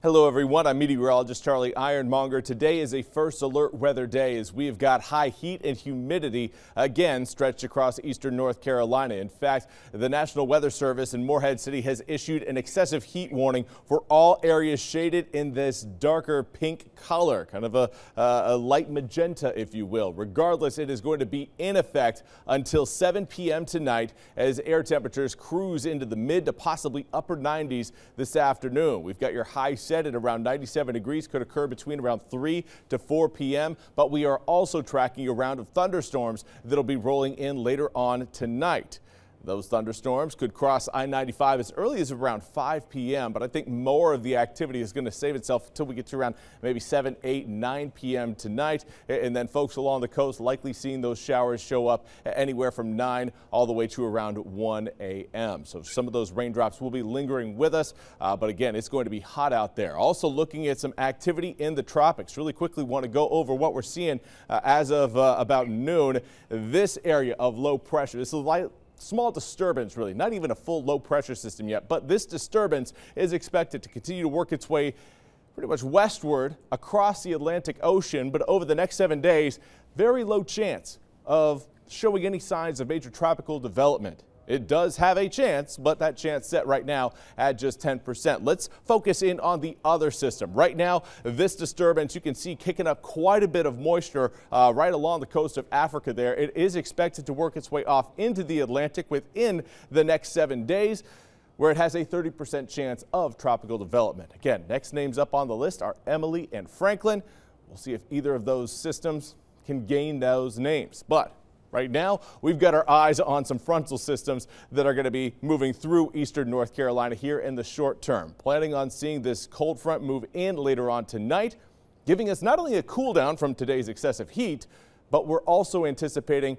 Hello everyone, I'm meteorologist Charlie Ironmonger. Today is a first alert weather day as we have got high heat and humidity again stretched across eastern North Carolina. In fact, the National Weather Service in Morehead City has issued an excessive heat warning for all areas shaded in this darker pink color, kind of a, uh, a light magenta if you will. Regardless, it is going to be in effect until 7 p.m. tonight as air temperatures cruise into the mid to possibly upper 90s this afternoon. We've got your high set at around 97 degrees could occur between around 3 to 4 p.m. But we are also tracking a round of thunderstorms that'll be rolling in later on tonight. Those thunderstorms could cross I-95 as early as around 5 p.m., but I think more of the activity is going to save itself until we get to around maybe 7, 8, 9 p.m. tonight. And then folks along the coast likely seeing those showers show up anywhere from 9 all the way to around 1 a.m. So some of those raindrops will be lingering with us, uh, but again, it's going to be hot out there. Also looking at some activity in the tropics. Really quickly want to go over what we're seeing uh, as of uh, about noon. This area of low pressure, this is light small disturbance really, not even a full low pressure system yet, but this disturbance is expected to continue to work its way pretty much westward across the Atlantic Ocean, but over the next seven days, very low chance of showing any signs of major tropical development. It does have a chance, but that chance set right now at just 10%. Let's focus in on the other system. Right now, this disturbance you can see kicking up quite a bit of moisture uh, right along the coast of Africa there. It is expected to work its way off into the Atlantic within the next seven days where it has a 30% chance of tropical development. Again, next names up on the list are Emily and Franklin. We'll see if either of those systems can gain those names. But Right now, we've got our eyes on some frontal systems that are going to be moving through eastern North Carolina here in the short term. Planning on seeing this cold front move in later on tonight, giving us not only a cool down from today's excessive heat, but we're also anticipating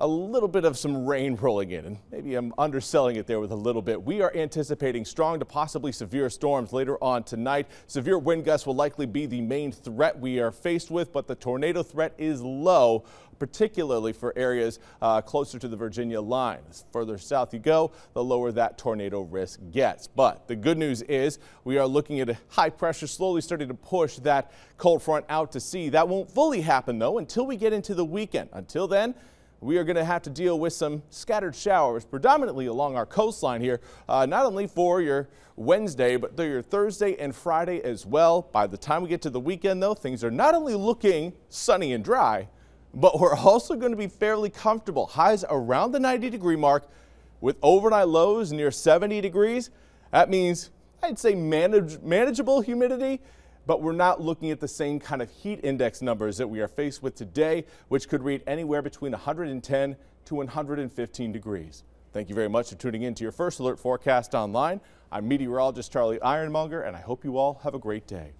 a little bit of some rain rolling in, and maybe I'm underselling it there with a little bit. We are anticipating strong to possibly severe storms later on tonight. Severe wind gusts will likely be the main threat we are faced with, but the tornado threat is low, particularly for areas uh, closer to the Virginia line. As further south you go, the lower that tornado risk gets. But the good news is we are looking at a high pressure slowly starting to push that cold front out to sea. That won't fully happen, though, until we get into the weekend. Until then, we are going to have to deal with some scattered showers predominantly along our coastline here, uh, not only for your Wednesday, but through your Thursday and Friday as well. By the time we get to the weekend, though, things are not only looking sunny and dry, but we're also going to be fairly comfortable. Highs around the 90 degree mark with overnight lows near 70 degrees. That means I'd say manage, manageable humidity but we're not looking at the same kind of heat index numbers that we are faced with today, which could read anywhere between 110 to 115 degrees. Thank you very much for tuning in to your first alert forecast online. I'm meteorologist Charlie Ironmonger, and I hope you all have a great day.